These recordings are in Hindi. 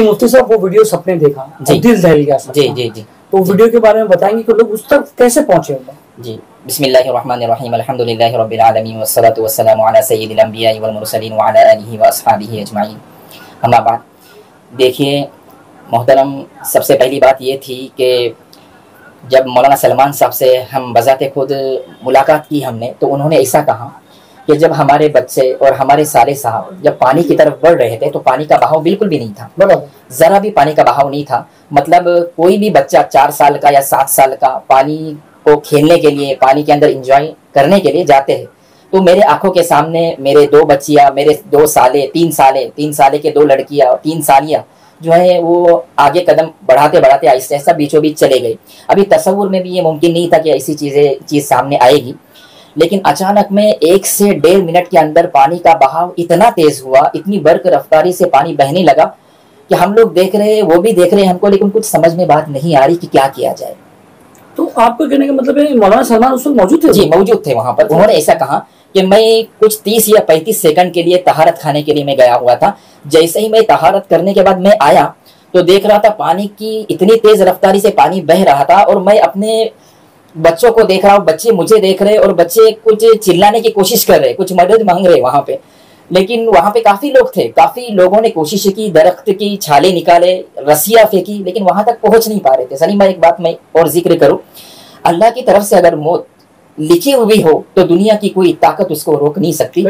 कि मुफ्ती साहब वो वीडियो सबने देखा दिल दहल गया जी जी जी। तो वीडियो के बारे में बताएँगे कि लोग उस तक कैसे पहुँचे होंगे जी। बिस्मिल्लाहिर्रहमानिर्रहीम अल्हम्दुलिल्लाहि रब्बिल आलमीन वस्सलातु वस्सलामु अला सय्यिदिल अंबिया'i वल मुरसलीन व अला आलिहि व अस्हाबिहि अजमाइन। अम्मा बाद देखिए मोहतरम सबसे पहली बात ये थी कि जब मौलाना सलमान साहब से हम बजाते खुद मुलाकात की हमने तो उन्होंने ऐसा कहा कि जब हमारे बच्चे और हमारे सारे साहब जब पानी की तरफ़ बढ़ रहे थे तो पानी का बहाव बिल्कुल भी नहीं था। जरा भी पानी का बहाव नहीं था। मतलब कोई भी बच्चा चार साल का या सात साल का पानी को खेलने के लिए, पानी के अंदर इंजॉय करने के लिए जाते हैं। तो मेरे आँखों के सामने मेरे दो बच्चियाँ, मेरे दो साले, तीन साले तीन साले के दो लड़कियाँ और तीन सालियाँ जो है, वो आगे कदम बढ़ाते बढ़ाते आहिस्ता आहिस्ता बीचों बीच चले गए। अभी तस्वुर में भी ये मुमकिन नहीं था कि ऐसी चीज़ें, चीज़ सामने आएगी। लेकिन अचानक में एक से डेढ़ मिनट के अंदर पानी का बहाव इतना तेज हुआ इतनी बर्क रफ्तारी से पानी बहने लगा कि हम लोग देख रहे हैं वो भी देख रहे हैं हमको लेकिन कुछ समझ में बात नहीं आ रही कि क्या किया जाए। तो आपको कहने का मतलब है मौलाना सलमान उस मौजूद थे? जी मौजूद थे वहाँ पर। उन्होंने ऐसा कहा कि मैं कुछ तीस या पैंतीस सेकंड के लिए तहारत खाने के लिए मैं गया हुआ था। जैसे ही मैं तहारत करने के बाद मैं आया तो देख रहा था पानी की इतनी तेज रफ्तारी से पानी बह रहा था और मैं अपने बच्चों को देख रहा हूँ बच्चे मुझे देख रहे और बच्चे कुछ चिल्लाने की कोशिश कर रहे कुछ मदद मांग रहे वहाँ पे। लेकिन वहाँ पे काफ़ी लोग थे काफ़ी लोगों ने कोशिश की दरख्त की छाले निकाले रस्सियाँ फेंकी लेकिन वहाँ तक पहुँच नहीं पा रहे थे। सलीमा एक बात मैं और ज़िक्र करूँ अल्लाह की तरफ़ से अगर मौत लिखी हुई हो तो दुनिया की कोई ताकत उसको रोक नहीं सकती।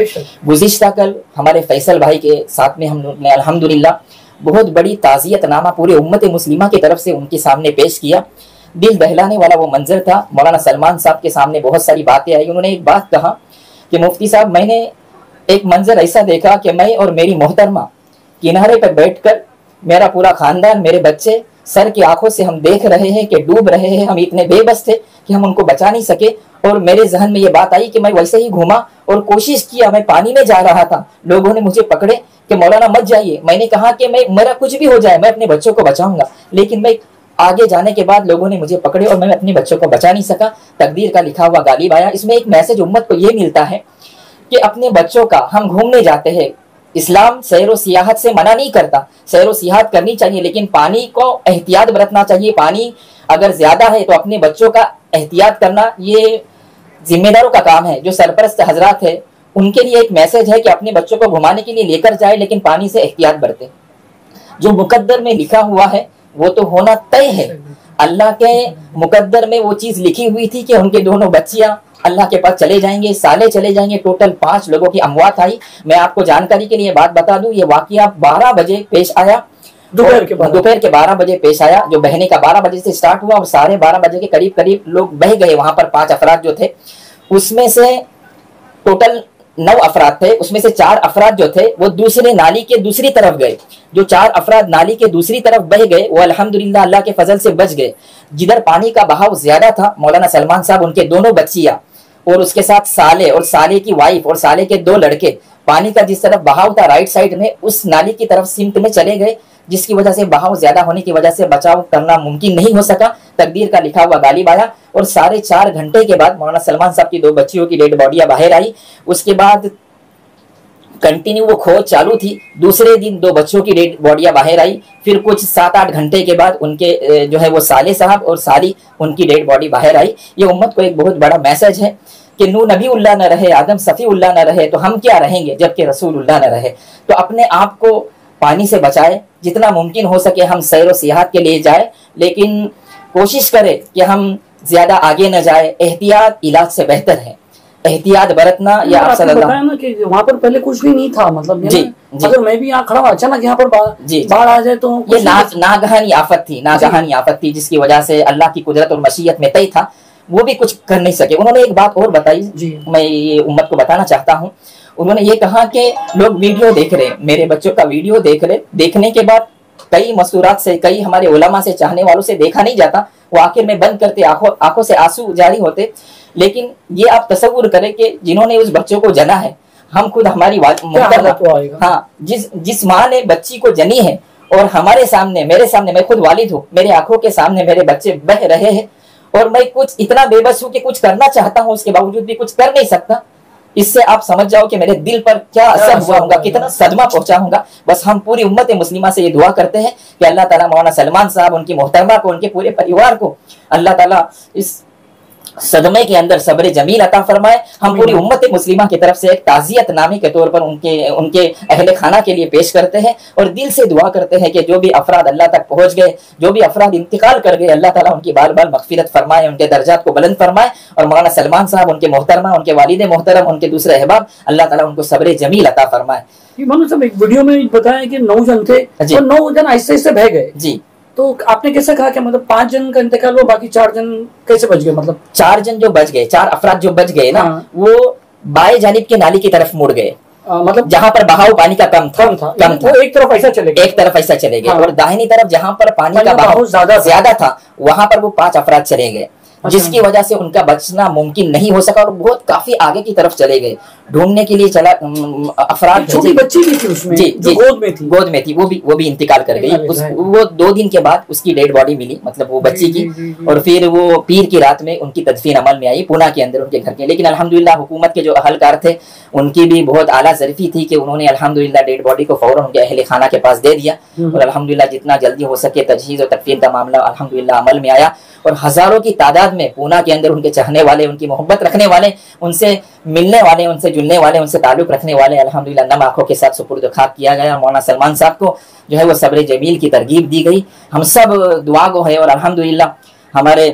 गुजिश्ता कल हमारे फैसल भाई के साथ में हम अल्हम्दुलिल्लाह बहुत बड़ी ताजियत नामा पूरे उम्मत मुस्लिमा की तरफ़ से उनके सामने पेश किया। दिल दहलाने वाला वो मंजर था। मौलाना सलमान साहब के सामने बहुत सारी बातें आई। उन्होंने एक बात कहा कि मुफ्ती साहब, मैंने एक मंजर ऐसा देखा कि मैं और मेरी मोहतरमा किनारे पर बैठकर मेरा पूरा खानदान, मेरे बच्चे सर की आँखों से हम देख रहे हैं कि डूब रहे हैं। हम इतने बेबस थे कि हम उनको बचा नहीं सके। और मेरे जहन में ये बात आई कि मैं वैसे ही घूमा और कोशिश किया, मैं पानी में जा रहा था। लोगों ने मुझे पकड़े कि मौलाना मत जाइए। मैंने कहा कि मैं, मेरा कुछ भी हो जाए, मैं अपने बच्चों को बचाऊँगा। लेकिन मैं आगे जाने के बाद लोगों ने मुझे पकड़े और मैं अपने बच्चों को बचा नहीं सका। तकदीर का लिखा हुआ गालिब आया। इसमें एक मैसेज उम्मत को ये मिलता है कि अपने बच्चों का हम घूमने जाते हैं। इस्लाम सैर सियाहत से मना नहीं करता। सैर सियाहत करनी चाहिए, लेकिन पानी को एहतियात बरतना चाहिए। पानी अगर ज़्यादा है तो अपने बच्चों का एहतियात करना ये जिम्मेदारों का काम है। जो सरपरस्त हजरात है, उनके लिए एक मैसेज है कि अपने बच्चों को घुमाने के लिए लेकर जाए, लेकिन पानी से एहतियात बरते। जो मुकद्दर में लिखा हुआ है वो तो होना तय है। अल्लाह के मुकद्दर में वो चीज़ लिखी हुई थी कि उनके दोनों बच्चियाँ अल्लाह के पास चले जाएँगे साले चले जाएँगे टोटल पाँच लोगों की अमवात आई। मैं आपको जानकारी के लिए बात बता दूँ ये वाकया बारह बजे पेश आया। दोपहर के दोपहर के बारह बजे पेश आया जो बहने का बारह बजे से स्टार्ट हुआ और साढ़े बारह बजे के करीब करीब लोग बह गए वहाँ पर पाँच अफराद जो थे। उसमें से टोटल नौ अफराद थे, उसमें से चार अफराद जो थे, वो दूसरे नाली के दूसरी तरफ़ गए। जो चार अफराद नाली के दूसरी तरफ़ बह गए, वो अल्हम्दुलिल्लाह अल्लाह के फजल से बच गए। जिधर पानी का बहाव ज़्यादा था, मौलाना सलमान साहब, उनके दोनों बच्चियाँ और उसके साथ साले और साले की वाइफ और साले के दो लड़के, पानी का जिस तरफ़ बहाव था राइट साइड में, उस नाली की तरफ़ सिमत में चले गए। जिसकी वजह से बहाव ज़्यादा होने की वजह से बचाव करना मुमकिन नहीं हो सका। तकदीर का लिखा हुआ गालिब आया और साढ़े चार घंटे के बाद मौलाना सलमान साहब की दो बच्चियों की डेड बॉडियाँ बाहर आई। उसके बाद कंटिन्यू वो खोज चालू थी। दूसरे दिन दो बच्चों की डेड बॉडियाँ बाहर आई। फिर कुछ सात आठ घंटे के बाद उनके जो है वो साले साहब और साली, उनकी डेड बॉडी बाहर आई। ये उम्मत को एक बहुत बड़ा मैसेज है कि नू नबी उल्ला न रहे, आदम सफ़ी उल्ला न रहे तो हम क्या रहेंगे जबकि रसूल उल्लाह न रहे? तो अपने आप को पानी से बचाए जितना मुमकिन हो सके हम सैर व सियाहत के लिए जाए लेकिन कोशिश करें कि हम ज़्यादा आगे न जाए। एहतियात इलाज से बेहतर है। एहतियात बरतना या आप बताया ना कि वहाँ पर पहले कुछ भी नहीं था मतलब जी, जी। अगर मैं भी यहाँ खड़ा हूँ अचानक यहाँ पर। बाढ़ आ जाए तो ये ना नागहानी आफत थी नागहानी आफत थी जिसकी वजह से अल्लाह की कुदरत और मशीयत में तय था। वो भी कुछ कर नहीं सके। उन्होंने एक बात और बताई मैं ये उम्मत को बताना चाहता हूँ। उन्होंने ये कहा कि लोग वीडियो देख रहे मेरे बच्चों का वीडियो देख रहे देखने के बाद कई मसूरात से कई हमारे उलमा से चाहने वालों से देखा नहीं जाता। वो आखिर में बंद करते आँखों आँखों से आँसू जारी होते। लेकिन ये आप तस्वुर करें कि जिन्होंने उस बच्चों को जना है हम खुद हमारी मोहतरमा-? हाँ जिस जिस माँ ने बच्ची को जनी है और हमारे सामने मेरे सामने मैं खुद वालिद हूँ मेरे आँखों के सामने मेरे बच्चे बह रहे हैं और मैं कुछ इतना बेबस हूँ कि कुछ करना चाहता हूँ उसके बावजूद भी कुछ कर नहीं सकता। इससे आप समझ जाओ कि मेरे दिल पर क्या असर हुआ होगा कितना सदमा पहुँचा होगा बस हम पूरी उम्मत मुस्लिमा से ये दुआ करते हैं कि अल्लाह ताला मौलाना सलमान साहब उनकी मोहतरमा को उनके पूरे परिवार को अल्लाह ताला इस सदमे के अंदर सब्र जमील अता फरमाए हम पूरी उम्मत मुस्लिमा की तरफ़ से एक ताजियत नामी के तौर पर उनके उनके अहले खाना के लिए पेश करते हैं और दिल से दुआ करते हैं कि जो भी अफराद अल्लाह तक पहुँच गए जो भी अफराद इंतकाल कर गए अल्लाह ताला उनकी बार बार मगफिरत फरमाए उनके दर्जात को बुलंद फरमाए और मौलाना सलमान साहब उनके मोहतरमा उनके वालिद मोहतरम उनके दूसरे अहबाब अल्लाह ताला उनको सब्र जमील अता फरमाए। सब एक वीडियो में बताया कि नौ जन थे नौ जन ऐसे ऐसे बह गए। जी। तो आपने कैसे कहा कि मतलब पाँच जन का इंतकाल हुआ बाकी चार जन कैसे बच गए मतलब चार जन जो बच गए चार अफराद जो बच गए ना हाँ। वो बाएँ जानब के नाली की तरफ़ मुड़ गए आ, मतलब जहाँ पर बहाव पानी का कम था कम था कम था एक तरफ़ ऐसा चले गए एक तरफ़ ऐसा चले गए हाँ। और दाहिनी तरफ़ जहाँ पर पानी पानी का बहाव ज़्यादा था। ज़्यादा था वहाँ पर वो पाँच अफराद चले गए। जिसकी वजह से उनका बचना मुमकिन नहीं हो सका और बहुत काफ़ी आगे की तरफ़ चले गए। ढूँढने के लिए चला एक छोटी बच्ची भी थी उसमें जी जी गोद में थी। गोद में थी वो भी वो भी इंतकाल कर गई। उस वो दो दिन के बाद उसकी डेड बॉडी मिली मतलब वो बच्ची की। और फिर वो पीर की रात में उनकी तदफीन अमल में आई पुणे के अंदर उनके घर के। लेकिन अल्हम्दुलिल्लाह हुकूमत के जो अहलकार थे उनकी भी बहुत आला जरफी थी कि उन्होंने अल्हम्दुलिल्लाह डेड बॉडी को फ़ौरन उनके अहल खाना के पास दे दिया। और अल्हम्दुलिल्लाह जितना जल्दी हो सके तजहीज और तकफीन का मामला अल्हम्दुलिल्लाह अमल में आया। और हज़ारों की तादाद में, पूना के अंदर उनके चाहने वाले, उनकी मोहब्बत रखने वाले, उनसे मिलने वाले, उनसे जुलने वाले, उनसे ताल्लुक रखने वाले अलहमदिल्ला नम आँखों के साथ सुपुर्द खाक किया गया। मौलाना सलमान साहब को जो है वो सब्र जमील की तरगीब दी गई। हम सब दुआ गो है और अलहमदिल्ला हमारे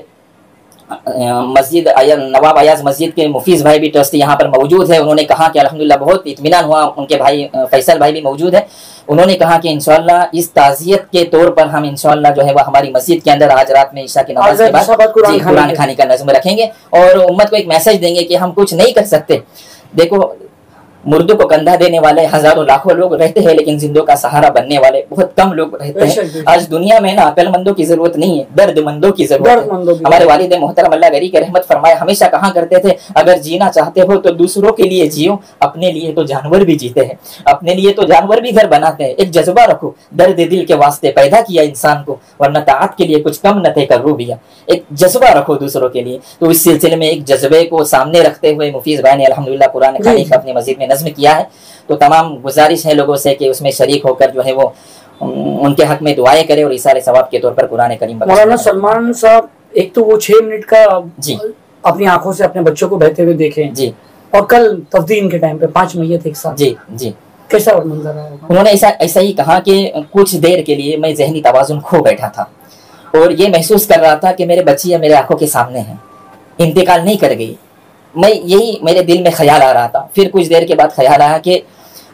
मस्जिद आया- नवाब अयाज मस्जिद के मुफीज भाई भी ट्रस्टी यहाँ पर मौजूद है। उन्होंने कहा कि अलहमदिल्ला बहुत इतमान हुआ। उनके भाई फैसल भाई भी मौजूद है। उन्होंने कहा कि इनशाला इस ताजियत के तौर पर हम इनशाला जो है वह हमारी मस्जिद के अंदर आज रात में ईशा की नमाज़ के बाद कुरान खाने का नज़म रखेंगे। और उम्मत को एक मैसेज देंगे कि हम कुछ नहीं कर सकते। देखो मुर्दों को कंधा देने वाले हज़ारों लाखों लोग रहते हैं लेकिन जिंदों का सहारा बनने वाले बहुत कम लोग रहते हैं। आज दुनिया में ना अकलमंदों की ज़रूरत नहीं है दर्दमंदों की ज़रूरत है। हमारे वालिद मोहतरम अल्लाह गरी के रहमत फरमाए हमेशा कहा करते थे? अगर जीना चाहते हो तो दूसरों के लिए जियो अपने लिए तो जानवर भी जीते हैं। अपने लिए तो जानवर भी घर बनाते हैं। एक जज्बा रखो दर्द दिल के वास्ते पैदा किया इंसान को वरना ताकत के लिए कुछ कम न थे कर रूबिया एक जज्बा रखो दूसरों के लिए। तो इस सिलसिले में एक जज्बे को सामने रखते हुए मुफीज भाई ने अल्हम्दुलिल्लाह कुरान खानी अपनी मस्जिद में नज्म किया है। तो तमाम गुजारिश है लोगों से कि उसमें शरीक होकर जो है वो उनके हक में दुआएँ करे और इसारे सवाब के तौर पर कुरान करीम मौलाना सलमान साहब एक तो वो छह मिनट का जी। अपनी आँखों से अपने बच्चों को बहते हुए देखे। जी। और कल तफ्दीन के टाइम पे पाँच मैयत एक साथ। जी जी। कैसा मंजर होगा उन्होंने ऐसा ऐसा ही कहा कि कुछ देर के लिए मैं जहनी तवाजुन खो बैठा था। और ये महसूस कर रहा था कि मेरे बच्चियाँ मेरे आँखों के सामने हैं। इंतकाल नहीं कर गई। मैं यही मेरे दिल में ख्याल आ रहा था। फिर कुछ देर के बाद ख्याल आया कि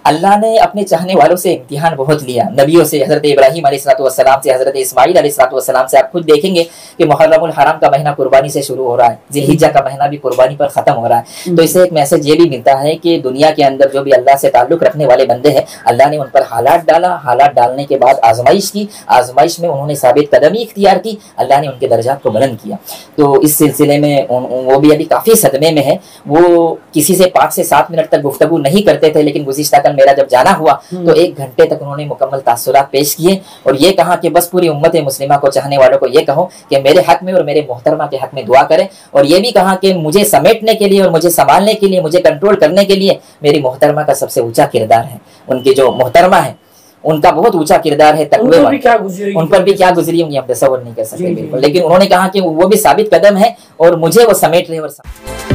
अल्लाह ने अपने चाहने वालों से इम्तिहान बहुत लिया। नबियों से हज़रत इब्राहिम अलैहिस्सलाम से हज़रत इस्माईल अलैहिस्सलाम से आप खुद देखेंगे कि मुहर्रमुल हराम का महीना कुर्बानी से शुरू हो रहा है। जिलहिज्जा का महीना भी कुर्बानी पर ख़त्म हो रहा है। तो इससे एक मैसेज ये भी मिलता है कि दुनिया के अंदर जो भी अल्लाह से ताल्लुक़ रखने वाले बंदे हैं अल्लाह ने उन पर हालात डाला। हालात डालने के बाद आजमाइश की। आजमाइश में उन्होंने साबित कदमी इख्तियार की। अल्लाह ने उनके दर्जात को बुलंद किया। तो इस सिलसिले में वो भी अभी काफ़ी सदमे में है। वो किसी से पाँच से सात मिनट तक गुफ्तगू नहीं करते थे लेकिन गुजिश्ता कल मेरा जब जाना हुआ तो एक घंटे तक उन्होंने मुकम्मल तासुरात पेश किए और ये कहा कि बस पूरी उम्मत मुस्लिमा को चाहने वालों को ये कहो कि मेरे हक में और मेरे मोहतरमा के हक में दुआ करें और ये भी कहा कि मुझे समेटने के लिए और मुझे संभालने के लिए मुझे कंट्रोल करने के लिए मेरी मोहतरमा का सबसे ऊँचा किरदार है। उनकी जो मोहतरमा है उनका बहुत ऊँचा किरदार है उन तकवे पर भी क्या गुजरी उन पर भी क्या गुजरी होंगी हम तस्वर नहीं कर सकते। बिल्कुल। लेकिन उन्होंने कहा कि वो भी साबित कदम है और मुझे वो समेट रहे और